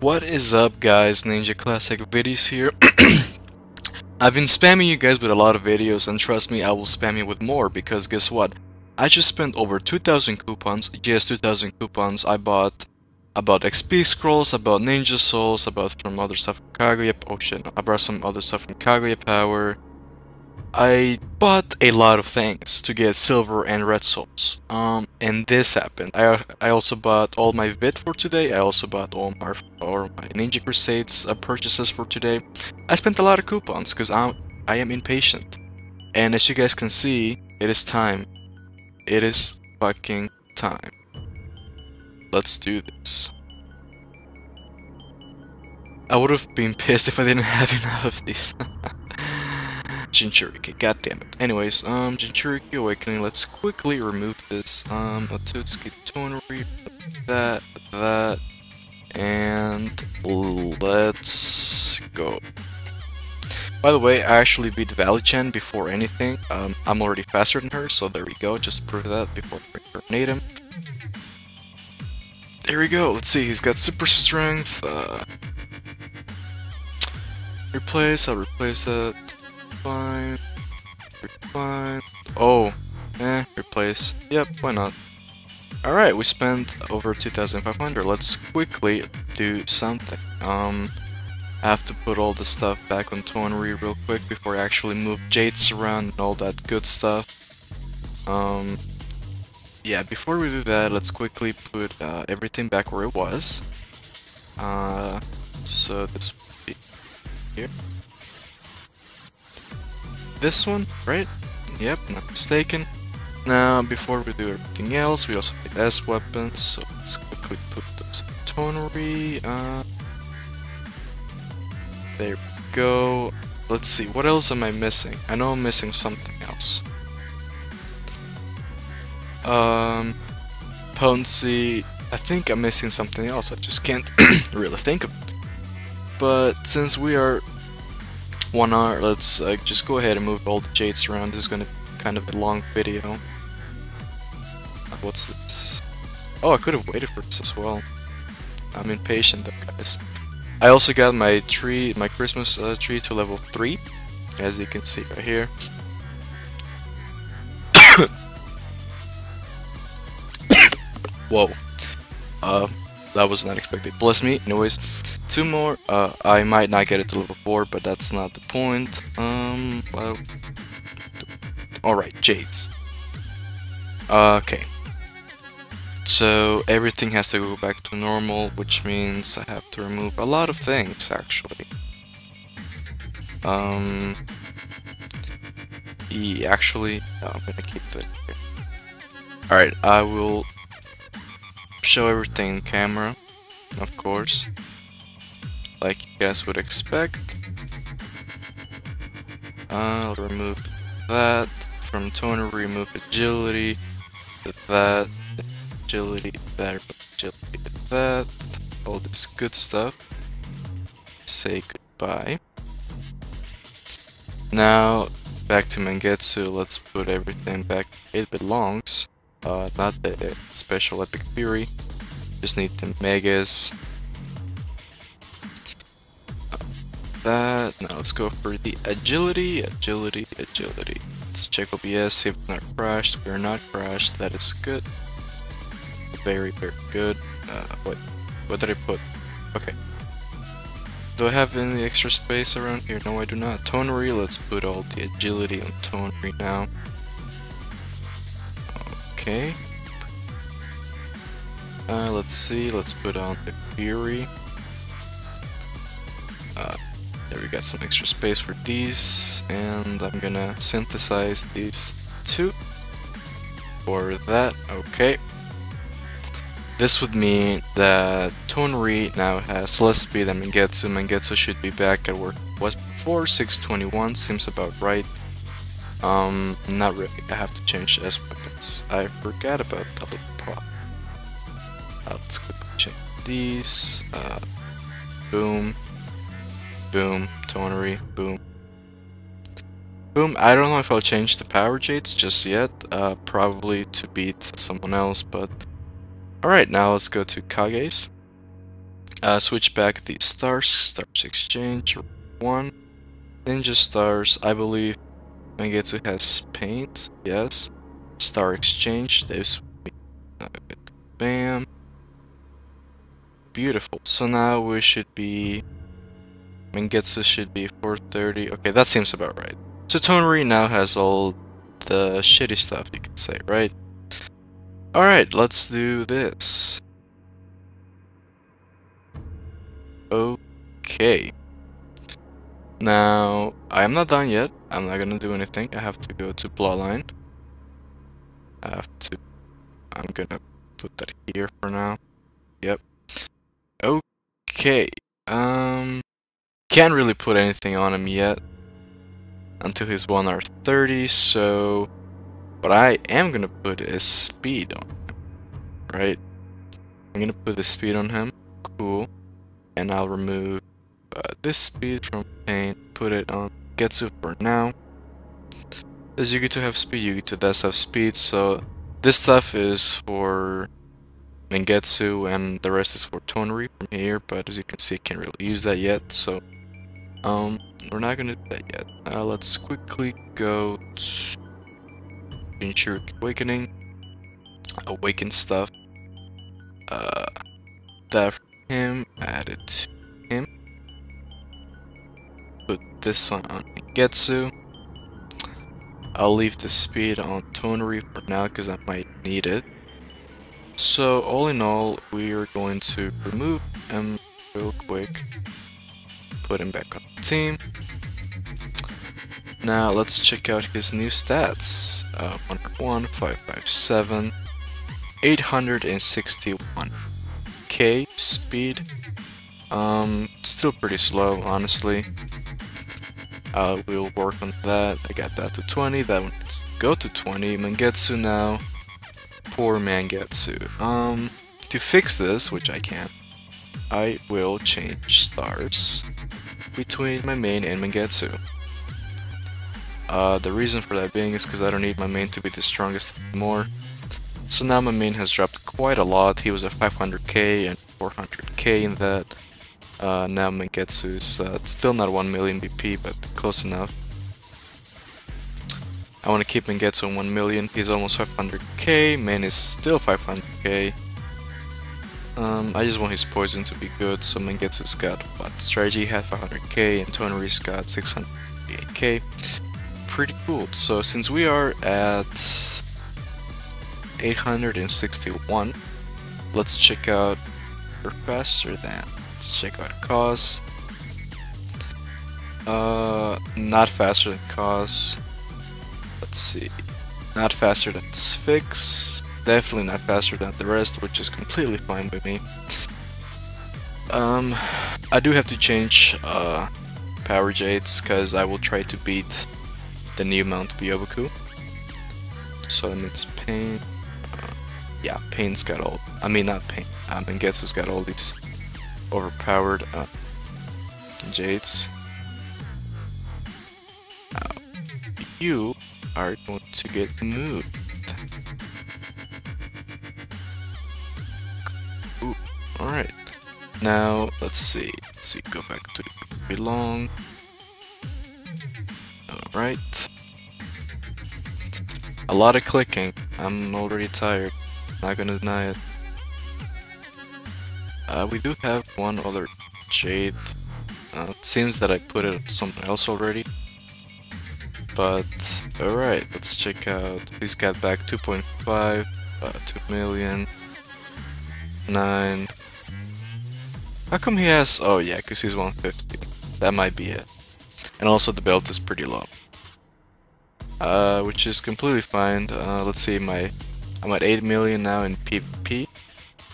What is up guys, Ninja Classic Videos here. I've been spamming you guys with a lot of videos and trust me I will spam you with more because guess what? I just spent over 2000 coupons, yes 2000 coupons, I bought about XP scrolls, about ninja souls, about from other stuff from Kaguya, oh shit, I brought some other stuff from Kaguya Power, I bought a lot of things to get silver and red souls. Um, and this happened. I I also bought all my vid for today. I also bought all my or my Ninja Crusades uh, purchases for today. I spent a lot of coupons because I I am impatient. And as you guys can see, it is time. It is fucking time. Let's do this. I would have been pissed if I didn't have enough of these. Jinchuriki, goddammit. Anyways, um, Jinchuriki Awakening, let's quickly remove this, um, Otsutsuki that, that, and let's go. By the way, I actually beat Valley-chan before anything, um, I'm already faster than her, so there we go, just prove that before I grenade him. There we go, let's see, he's got super strength, uh, replace, I'll replace that, fine. Fine. Oh. Eh, replace. Yep, why not? Alright, we spent over 2,500. Let's quickly do something. Um, I have to put all the stuff back on Toneri real quick before I actually move Jades around and all that good stuff. Um, yeah, before we do that, let's quickly put uh, everything back where it was. Uh, so this here this one, right? Yep, not mistaken. Now, before we do everything else, we also need S weapons, so let's quickly put those in. Uh, there we go. Let's see, what else am I missing? I know I'm missing something else. Um, potency. I think I'm missing something else. I just can't really think of it. But since we are one hour, let's uh, just go ahead and move all the jades around. This is gonna be kind of a long video. What's this? Oh, I could have waited for this as well. I'm impatient though, guys. I also got my tree, my Christmas uh, tree to level 3, as you can see right here. Whoa. Uh, that was not expected. Bless me. Anyways, two more. Uh, I might not get it to level 4, but that's not the point. Um, well, Alright, Jades. okay. So, everything has to go back to normal, which means I have to remove a lot of things, actually. Um... E actually, no, I'm gonna keep that. Alright, I will show everything in camera, of course, like you guys would expect. I'll remove that from Toneri, remove agility, that, agility, that, agility, that, all this good stuff. Say goodbye. Now, back to Mangetsu, let's put everything back it belongs. Uh, not the special epic fury. Just need the megas. That. Now let's go for the agility, agility, agility. Let's check OBS, see if it's not crashed. We're not crashed. That is good. Very, very good. Uh, what? What did I put? Okay. Do I have any extra space around here? No, I do not. Toneri, let's put all the agility on Toneri now. Okay. Uh, let's see, let's put on the Fury. Uh, there we got some extra space for these, and I'm gonna synthesize these two for that, okay. This would mean that Toneri now has less speed than Mangetsu. Mangetsu should be back at where it was before, 621 seems about right. Um, not really. I have to change S weapons. I forgot about double prop. Uh, let's quickly check these. Uh, boom. Boom. Toneri. Boom. Boom. I don't know if I'll change the power jades just yet. Uh, probably to beat someone else, but... Alright, now let's go to Kage's. Uh, switch back the stars, stars exchange, one. Ninja stars, I believe Mangetsu has paint, yes. Star exchange, this bam. Beautiful. So now we should be Mangetsu should be 430. Okay, that seems about right. So Toneri now has all the shitty stuff, you could say, right? Alright, let's do this. Okay. Now, I am not done yet. I'm not gonna do anything. I have to go to plotline. I have to... I'm gonna put that here for now. Yep. Okay. Um... Can't really put anything on him yet. Until he's 1R30, so... But I am gonna put a speed on him. Right? I'm gonna put the speed on him. Cool and I'll remove uh, this speed from paint, put it on Getsu for now. As you get to have speed, you get to does have speed, so this stuff is for Mangetsu and the rest is for Toneri from here, but as you can see, I can't really use that yet, so um, we're not gonna do that yet. Uh, let's quickly go to Jinchuriki Awakening, awaken stuff, uh, that him, add it to him. Put this one on Getsu. I'll leave the speed on Toneri for now because I might need it. So all in all, we are going to remove him real quick. Put him back on the team. Now let's check out his new stats. Uh, 101, 557, 861 okay speed. Um, still pretty slow, honestly. Uh, we'll work on that. I got that to 20. That one let's go to 20. Mangetsu now. Poor Mangetsu. Um, to fix this, which I can, I will change stars between my main and Mangetsu. Uh, the reason for that being is because I don't need my main to be the strongest anymore. So now my main has dropped quite a lot. He was at 500k and 400k in that. Uh, now Mangetsu is uh, still not 1 million BP, but close enough. I want to keep Mangetsu on 1 million. He's almost 500k. Main is still 500k. Um, I just want his poison to be good, so gets his got but Strategy had 500k and Toneri's got 608k. Pretty cool. So since we are at 861. Let's check out for faster than. Let's check out cause. Uh, not faster than cause. Let's see. Not faster than Sphinx. Definitely not faster than the rest, which is completely fine by me. Um, I do have to change uh, Power Jades, because I will try to beat the new Mount Myoboku. So it's pain yeah, Pain's got all, I mean not Pain, um, Mangetsu's got all these overpowered uh, Jades. Uh, you are going to get moved. Now, let's see. Let's see, go back to belong. Alright. A lot of clicking. I'm already tired. Not gonna deny it. Uh, we do have one other Jade. Uh, it seems that I put it somewhere else already. But, alright, let's check out. He's got back 2.5, uh, 2 million, 9. How come he has. Oh, yeah, because he's 150. That might be it. And also, the belt is pretty low. Uh, which is completely fine. Uh, let's see, my I'm at 8 million now in PvP.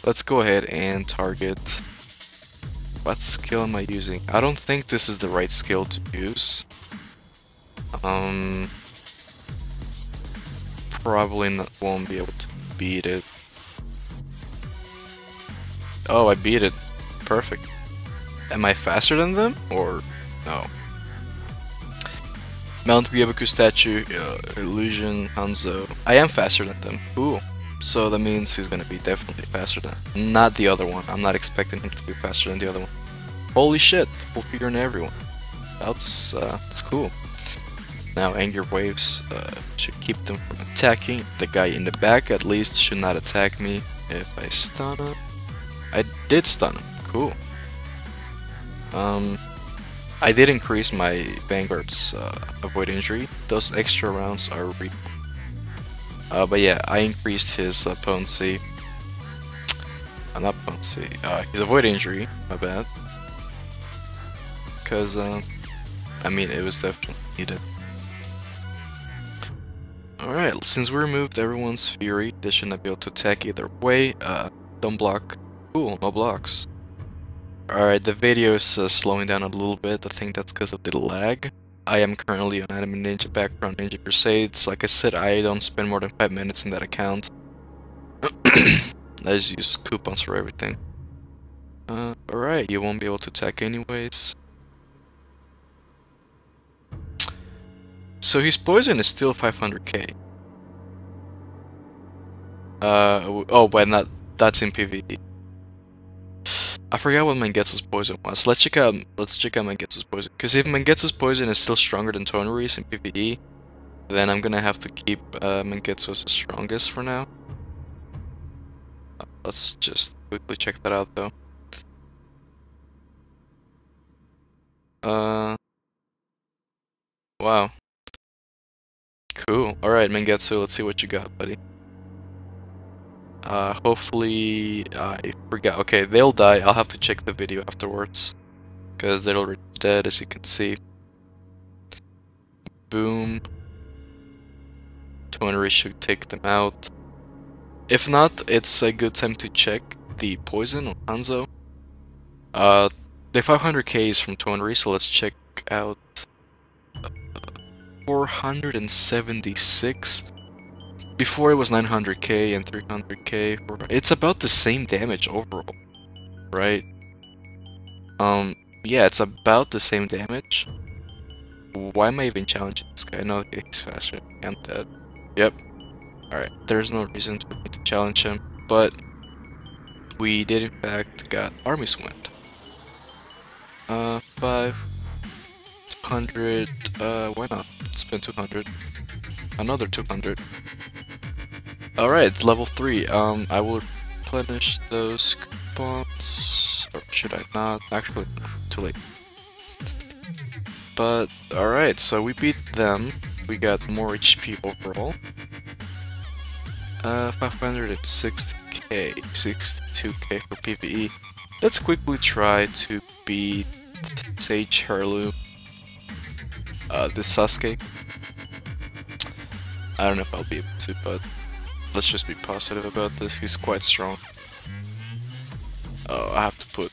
Let's go ahead and target. What skill am I using? I don't think this is the right skill to use. Um, probably not, won't be able to beat it. Oh, I beat it. Perfect. Am I faster than them? Or no? Mount Myoboku statue, uh, illusion, Hanzo. I am faster than them. Ooh. So that means he's gonna be definitely faster than not the other one. I'm not expecting him to be faster than the other one. Holy shit, full feeder in everyone. That's uh, that's cool. Now anger waves uh, should keep them from attacking. The guy in the back at least should not attack me if I stun him. I did stun him. Cool. Um, I did increase my Vanguard's uh, avoid injury. Those extra rounds are re uh, but yeah, I increased his uh, potency. Uh, not potency, uh, his avoid injury, my bad. Because, uh, I mean, it was definitely needed. Alright, since we removed everyone's fury, they should not be able to attack either way. Uh, don't block. Cool, no blocks. Alright, the video is uh, slowing down a little bit. I think that's because of the lag. I am currently on Anime Ninja background Ninja Crusades. Like I said, I don't spend more than 5 minutes in that account. I just use coupons for everything. Uh, alright, you won't be able to attack anyways. So his poison is still 500k. Uh, oh, but not, that's in PvE. I forgot what Mangetsu's poison was. Let's check out let's check out Mangetsu's poison. Because if Mangetsu's poison is still stronger than Toneri's in PvE, then I'm gonna have to keep uh, Mangetsu as the strongest for now. Let's just quickly check that out though. Uh Wow. Cool. Alright, Mangetsu, let's see what you got, buddy. Uh, hopefully, uh, I forgot. Okay, they'll die. I'll have to check the video afterwards. Because they're already dead, as you can see. Boom. Toneri should take them out. If not, it's a good time to check the poison on Hanzo. Uh, the 500k is from Toneri, so let's check out... Uh, 476 before it was 900k and 300k. It's about the same damage overall, right? Um, yeah, it's about the same damage. Why am I even challenging this guy? Know he's faster. I'm dead. Yep. Alright, there's no reason for me to challenge him, but we did in fact got Army's Wind. Uh, 500, uh, why not? Spend 200. Another 200. Alright, level 3. Um, I will replenish those coupons. Or should I not? Actually, too late. But, alright, so we beat them. We got more HP overall. Uh, 560k, 62k for PvE. Let's quickly try to beat Sage Heirloom. Uh, the Sasuke. I don't know if I'll be able to, but let's just be positive about this. He's quite strong. Oh, I have to put...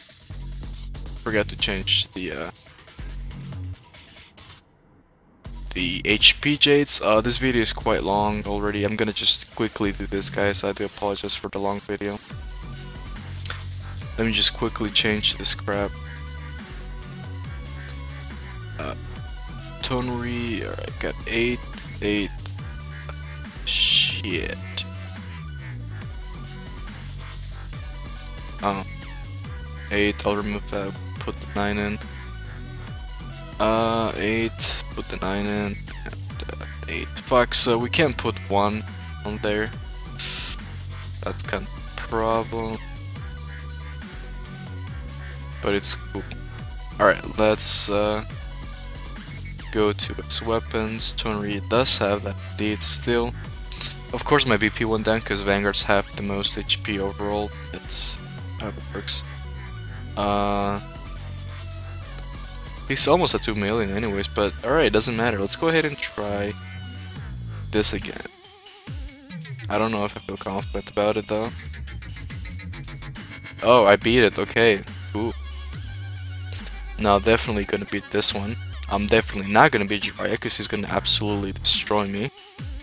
Forgot to change the, uh... The HP Jades. Uh, this video is quite long already. I'm gonna just quickly do this, guys. I do apologize for the long video. Let me just quickly change this crap. Uh, Toneri, alright, got 8, 8, shit. Oh. 8, I'll remove that, put the 9 in. Uh, 8, put the 9 in, and uh, 8. Fuck, so we can't put 1 on there. That's kind of problem. But it's cool. Alright, let's uh, go to its weapons. Toneri does have that indeed still. Of course my BP went down because Vanguards have the most HP overall. It's it works. Uh, he's almost at 2 million anyways, but alright, doesn't matter. Let's go ahead and try this again. I don't know if I feel confident about it though. Oh, I beat it. Okay, cool. Now definitely gonna beat this one. I'm definitely not gonna beat Jiraiya because he's gonna absolutely destroy me.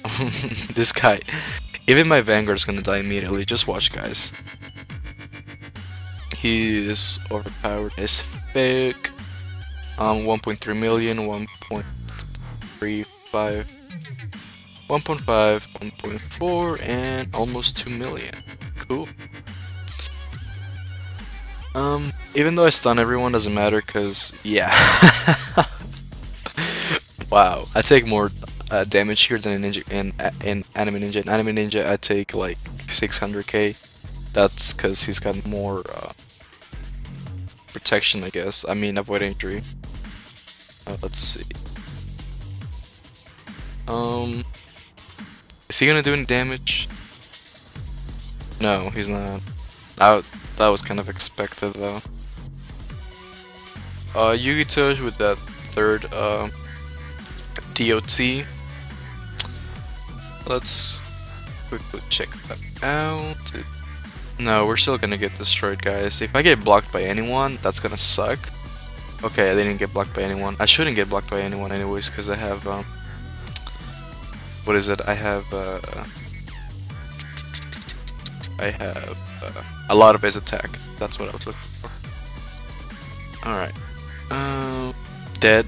this guy, even my Vanguard's gonna die immediately. Just watch, guys. He is overpowered as fake. Um, 1.3 million, 1.35. 1.5, 1.4, and almost 2 million. Cool. Um, even though I stun everyone, doesn't matter, because, yeah. wow, I take more uh, damage here than in, Ninja, in, in Anime Ninja. In Anime Ninja, I take like 600k. That's because he's got more uh, protection, I guess. I mean, avoid injury. Uh, let's see. Um, is he gonna do any damage? No, he's not. That, that was kind of expected though. Uh, Yugito with that third uh, DOT. Let's quickly check that out. No, we're still gonna get destroyed, guys. If I get blocked by anyone, that's gonna suck. Okay, I didn't get blocked by anyone. I shouldn't get blocked by anyone anyways, because I have, um... What is it? I have, uh... I have uh, a lot of his attack. That's what I was looking for. Alright. Uh, dead?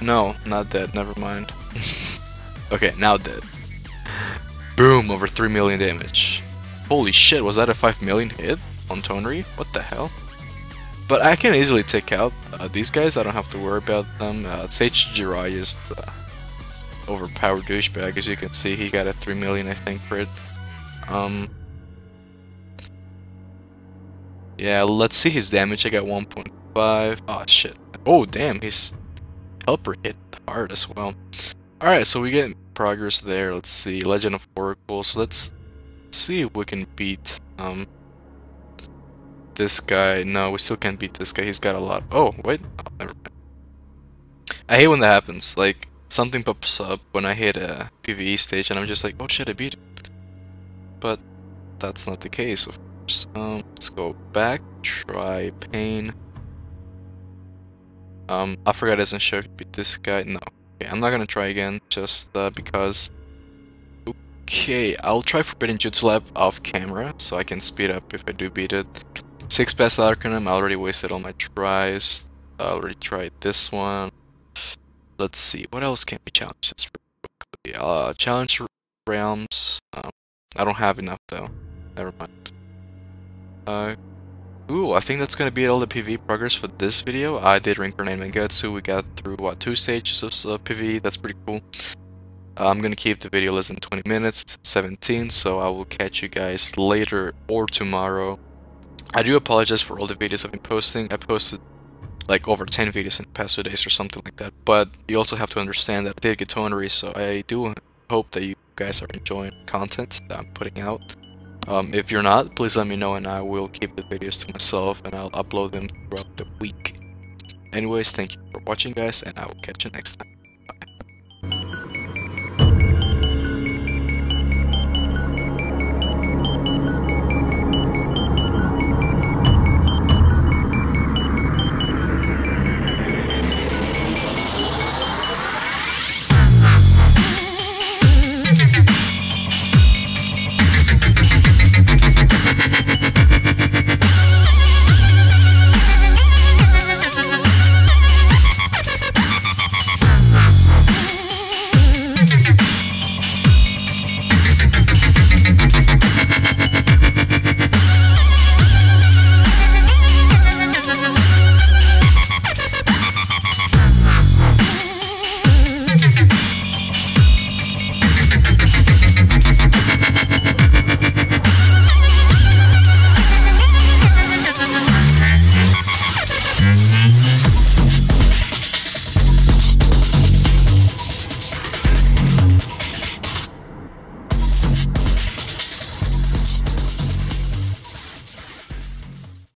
No, not dead. Never mind. okay, now dead. Boom, over 3 million damage. Holy shit, was that a 5 million hit on Toneri? What the hell? But I can easily take out uh, these guys, I don't have to worry about them. Uh, Sage Jiraiya is the overpowered douchebag, as you can see, he got a 3 million I think for it. Um, yeah, let's see his damage, I got 1.5. Oh shit. Oh damn, his helper hit hard as well. Alright, so we get progress there. Let's see, Legend of Oracle. So let's see if we can beat um this guy. No, we still can't beat this guy. He's got a lot. Oh, wait. Oh. I hate when that happens. Like, something pops up when I hit a PvE stage and I'm just like, oh shit, I beat it. But that's not the case, of course. Um, let's go back, try Pain. Um, I forgot it doesn't show beat this guy. No. Okay, I'm not gonna try again, just uh, because Okay, I'll try Forbidden Jutsu Lab off camera, so I can speed up if I do beat it. 6 Best Arcanum, I already wasted all my tries. I already tried this one. Let's see, what else can we challenge this quickly? Uh, challenge Realms. Um, I don't have enough though. Never mind. Uh, ooh, I think that's gonna be all the PV progress for this video. I did Reincarnate Mangetsu. We got through, what, two stages of uh, PV. That's pretty cool. I'm gonna keep the video less than 20 minutes, it's 17, so I will catch you guys later or tomorrow. I do apologize for all the videos I've been posting. I posted like over 10 videos in the past two days or something like that. But you also have to understand that I did get Toneri, so I do hope that you guys are enjoying content that I'm putting out. Um, if you're not, please let me know and I will keep the videos to myself and I'll upload them throughout the week. Anyways, thank you for watching guys and I will catch you next time.